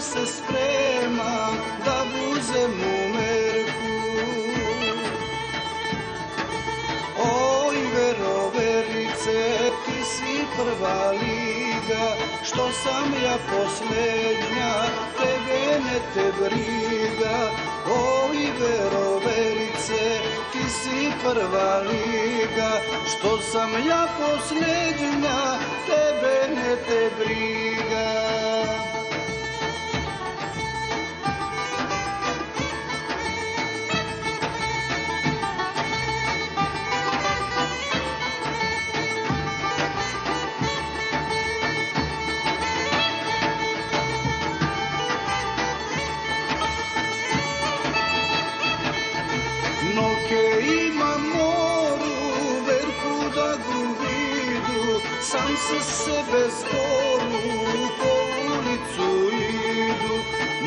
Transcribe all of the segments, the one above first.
se spremam da buzem u merku Oj veroverice, ti si prva liga Što sam ja posljednja, tebe ne te briga. Oj veroverice, ti si prva liga Što sam ja posljednja, tebe ne te briga imam moru Verkuda grubidu Sam se sebe sporu Po ulicu idu.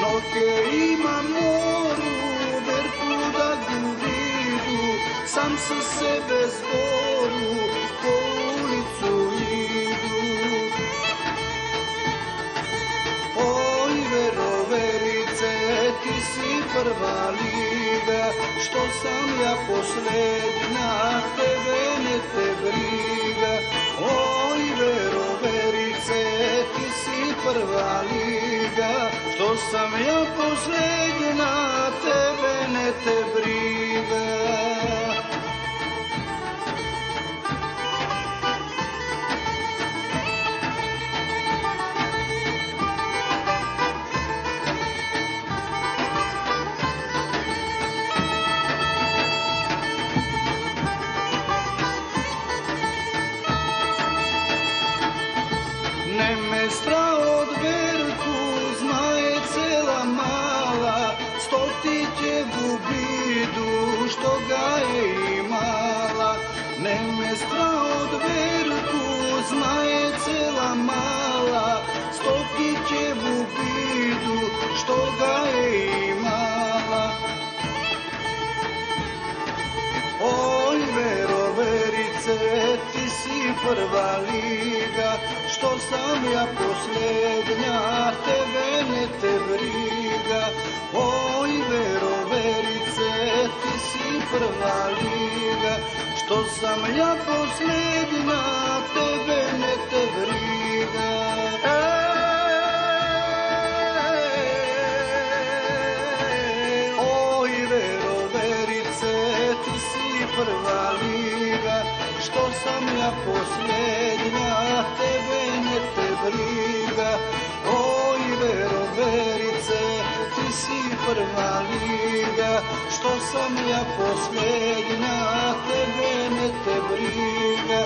Noge imam Sam se sebe sporu че ти си прва лига, що съм я последна, тебе не те брига. Ой, веро, верице, ти си прва лига, що съм я последна, тебе не те брига. Mala, stotiće gubidu što ga je imala. Ne me strah od verku, zna je cela mala, stotiće gubidu što ga je imala. Oj, veroverice, ti si prva liga, što sam ja posljednja, tebe ne te briga. Oj, veroverice, ti si prva liga, što sam ja posljednja, tebe ne te briga. Ej, oj, veroverice, ti si prva liga, što sam ja posljednja, tebe ne te briga. Si prva liga, što sam ja posljednja, tebe ne te briga.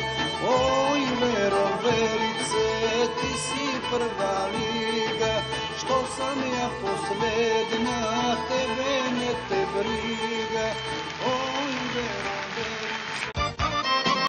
Oj, veroverice, ti si prva liga, što sam ja posljednja,